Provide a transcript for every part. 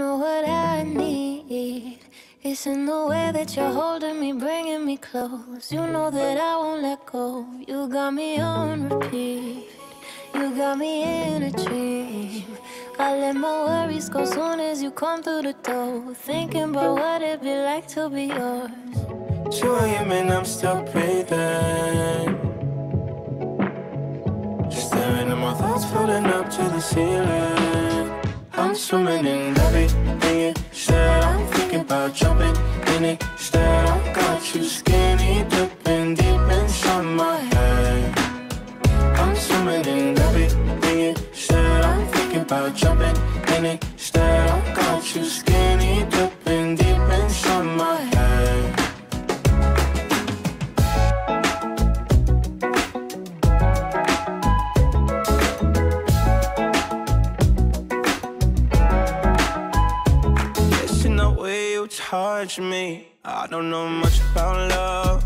know what I need. It's in the way that you're holding me, bringing me close. You know that I won't let go. You got me on repeat. You got me in a dream. I let my worries go soon as you come through the door. Thinking about what it'd be like to be yours. 2 a.m. and I'm still breathing. Just staring at my thoughts floating up to the ceiling. I'm swimming in jumping in it. Instead, I got you skinny dipping deep inside my head. I'm swimming in everything said. I'm thinking about jumping in it. Instead, I got you skinny touch me. I don't know much about love,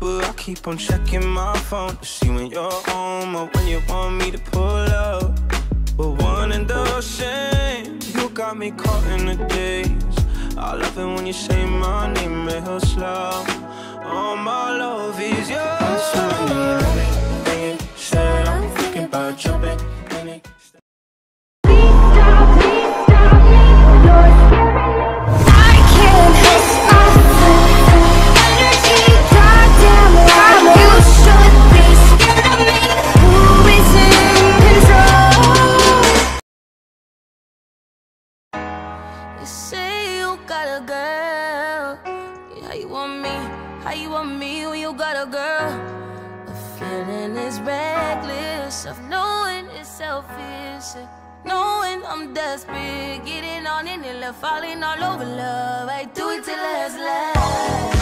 but I keep on checking my phone to see when you're home or when you want me to pull up. But one and the same, you got me caught in the days. I love it when you say my name I'm desperate, getting on in it, left falling all over love. I do it till last last.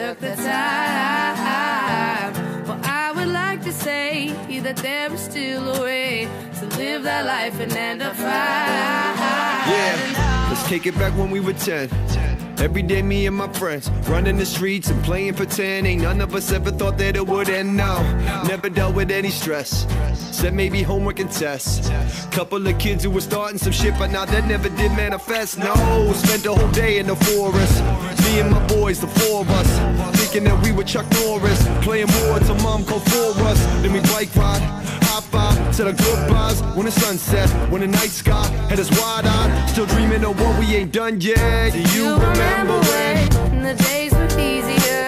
Took the time? Well, I would like to say that there is still a way to live that life and end up fine. Yeah, let's take it back when we were 10. Every day, me and my friends running the streets and playing pretend. Ain't none of us ever thought that it would end. No, never dealt with any stress. Said maybe homework and tests. Couple of kids who were starting some shit, but now that never did manifest. No, spent the whole day in the forest. Me and my boys, the four of us, thinking that we were Chuck Norris. Playing war till mom called for us. Then we bike ride, high five, said our goodbyes when the sun set, when the night sky had us wide eyed. Still dreaming of what we ain't done yet. Do you remember when? the days were easier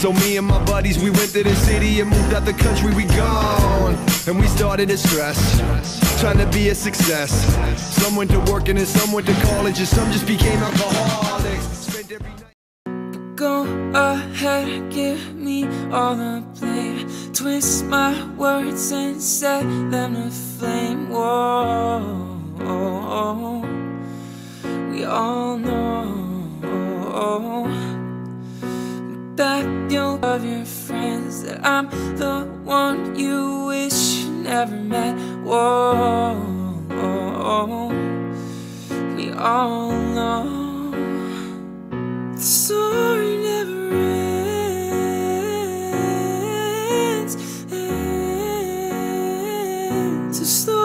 So me and my buddies, we went to the city and moved out the country. We gone. And we started to stress. Trying to be a success. Some went to working and some went to college and some just became alcoholics. Spent every. Go ahead, give me all the blame. Twist my words and set them to flame. Whoa, we all know that you'll love your friends. That I'm the one you wish you never met. Whoa, we all know. The story never ends. ends. The story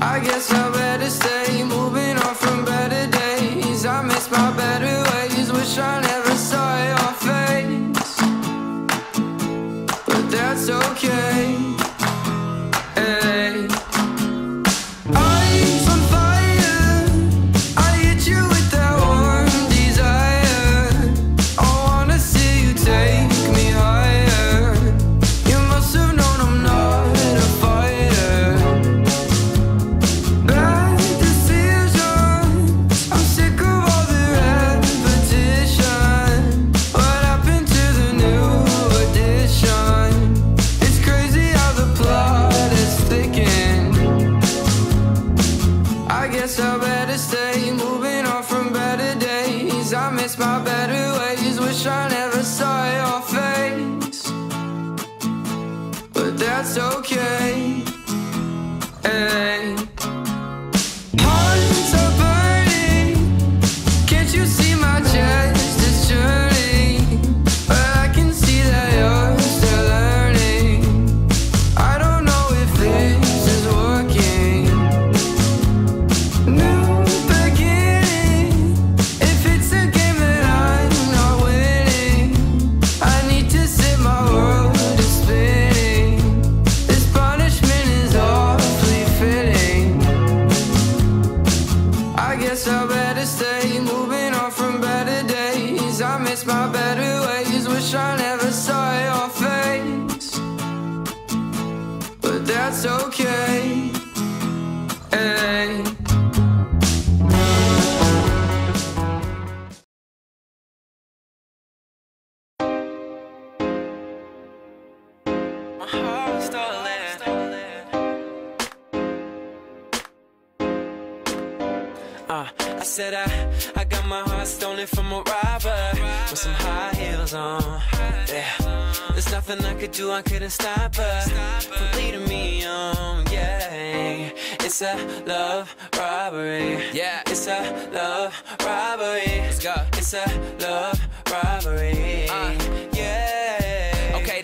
I guess I better stay moving on from better days. I miss my better ways, wish I okay. Miss my better ways. Wish I never saw your face. But that's okay. Hey. My stolen. Uh, I said I, I my heart stolen from a robber with some high heels on. Yeah, there's nothing I could do, I couldn't stop her from leading me on. Yeah, it's a love robbery. Yeah, it's a love robbery. Let's go. It's a love robbery. yeah.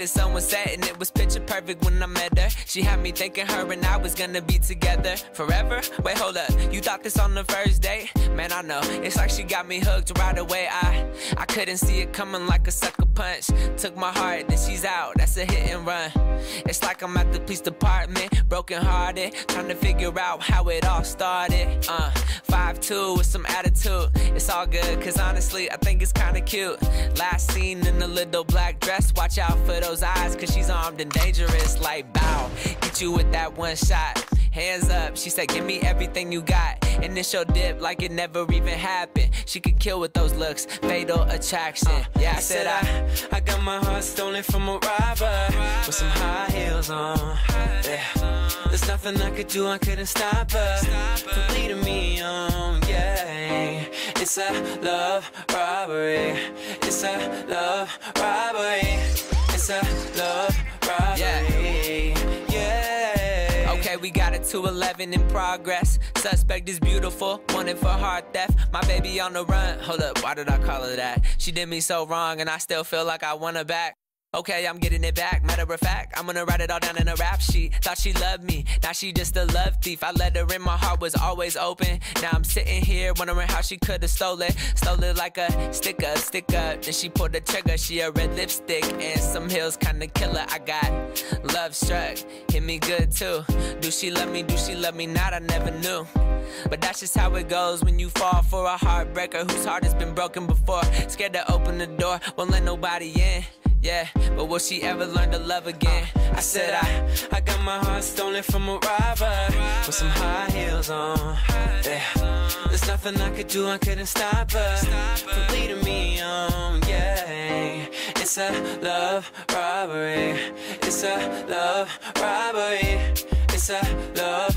The sun was setting, it was picture perfect when I met her. She had me thinking her and I was gonna be together forever. Wait, hold up, you thought this on the first date? Man, I know, it's like she got me hooked right away. I I couldn't see it coming like a sucker punch. Took my heart, then she's out, that's a hit and run. It's like I'm at the police department, broken hearted, trying to figure out how it all started. Uh, five two with some attitude, it's all good, cause honestly, I think it's kinda cute. Last seen in a little black dress, watch out for those eyes, cause she's armed and dangerous. Like, bow, get you with that one shot. Hands up, she said, give me everything you got. Initial dip like it never even happened. She could kill with those looks, fatal attraction. Uh, yeah, I said I. I got my heart stolen from a robber with some high heels on. Yeah, there's nothing I could do, I couldn't stop her from leading me on. Yeah, it's a love robbery. It's a love robbery. Love robbery. Yeah. Okay, we got a 211 in progress. Suspect is beautiful, wanted for heart theft. My baby on the run. Hold up, why did I call her that? She did me so wrong, and I still feel like I want her back. Okay, I'm getting it back. Matter of fact, I'm gonna write it all down in a rap sheet. Thought she loved me, now she just a love thief. I let her in, my heart was always open. Now I'm sitting here wondering how she could've stole it. Stole it like a stick up, stick up. Then she pulled the trigger, she a red lipstick and some heels kinda killer. I got love struck, hit me good too. Do she love me? Do she love me not? I never knew. But that's just how it goes when you fall for a heartbreaker whose heart has been broken before. Scared to open the door, won't let nobody in. Yeah, but will she ever learn to love again? I said I, I got my heart stolen from a robber with some high heels on. Yeah, there's nothing I could do, I couldn't stop her from leading me on. Yeah, it's a love robbery. It's a love robbery. It's a love